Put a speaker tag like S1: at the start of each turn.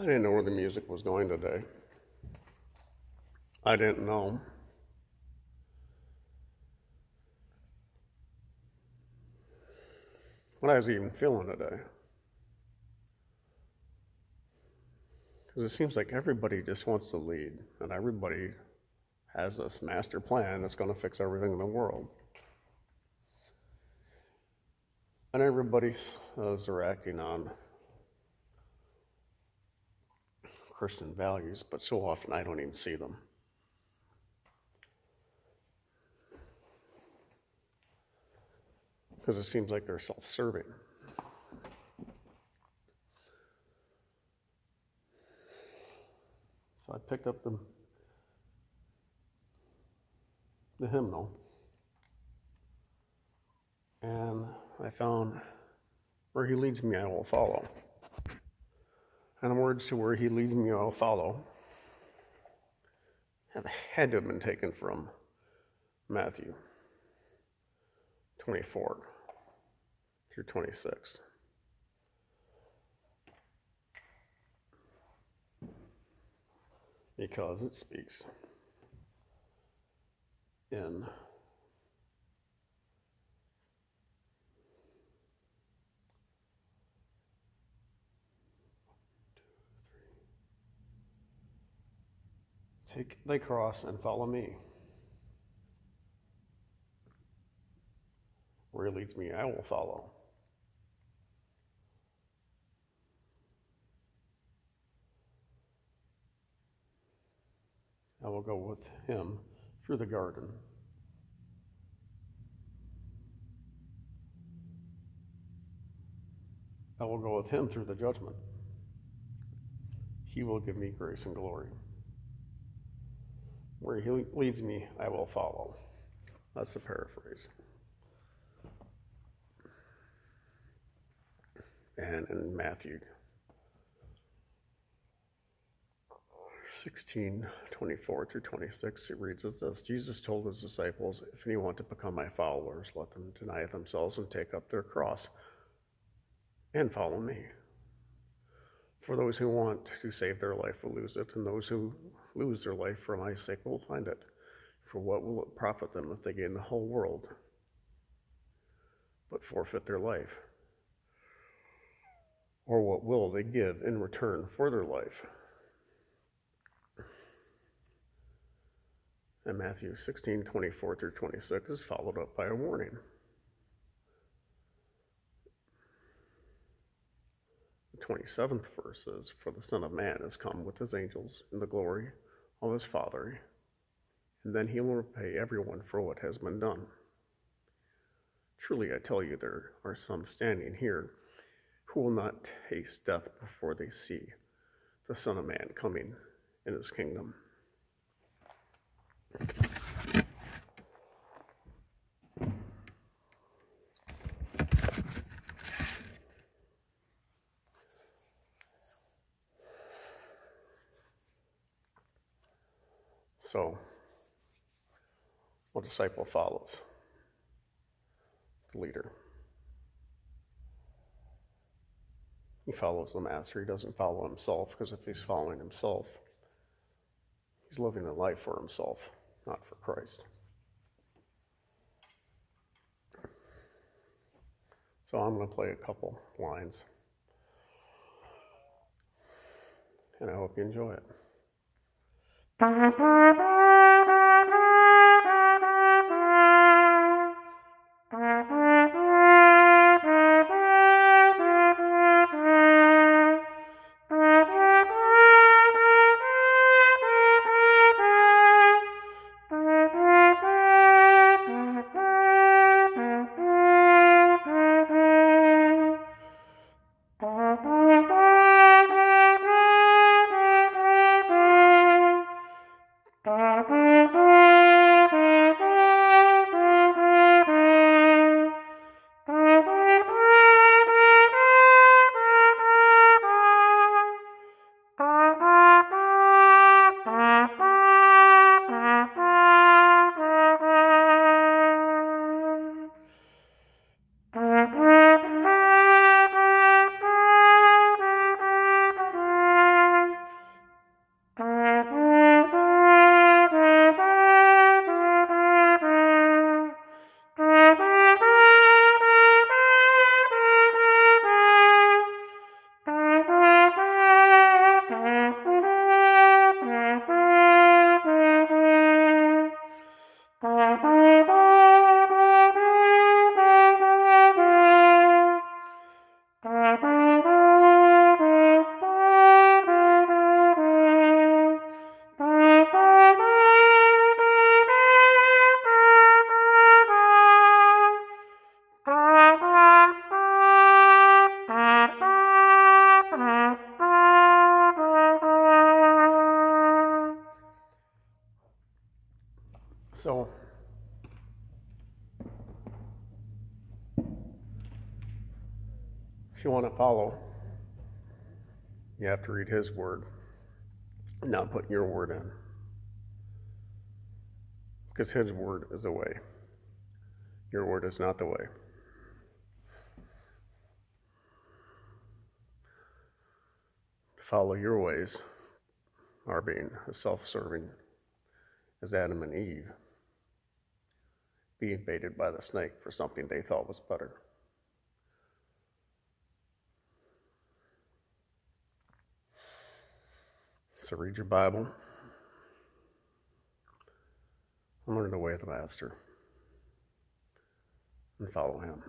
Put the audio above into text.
S1: I didn't know where the music was going today. I didn't know. What I was even feeling today. Because it seems like everybody just wants to lead, and everybody has this master plan that's going to fix everything in the world. And everybody is acting on Christian values, but so often I don't even see them. Because it seems like they're self serving. So I picked up the, the hymnal and I found where he leads me, I will follow and words to where he leads me, I'll follow, have had to have been taken from Matthew 24 through 26. Because it speaks in Take thy cross and follow me. Where he leads me, I will follow. I will go with him through the garden. I will go with him through the judgment. He will give me grace and glory. Where he leads me, I will follow. That's the paraphrase. And in Matthew 16, 24 through 26, it reads as this Jesus told his disciples, If any want to become my followers, let them deny themselves and take up their cross and follow me. For those who want to save their life will lose it, and those who lose their life for my sake will find it. For what will it profit them if they gain the whole world, but forfeit their life? Or what will they give in return for their life? And Matthew 16, 24 through 26 is followed up by a warning. 27th verse is For the Son of Man has come with his angels in the glory of his Father, and then he will repay everyone for what has been done. Truly, I tell you, there are some standing here who will not taste death before they see the Son of Man coming in his kingdom. So, a disciple follows the leader. He follows the master. He doesn't follow himself because if he's following himself, he's living a life for himself, not for Christ. So I'm going to play a couple lines. And I hope you enjoy it.
S2: Mm-hmm.
S1: you want to follow, you have to read His Word, not putting your word in. Because His Word is the way, your word is not the way. To follow your ways are being self serving as Adam and Eve, being baited by the snake for something they thought was better. So read your Bible and learn the way of the Master and follow him.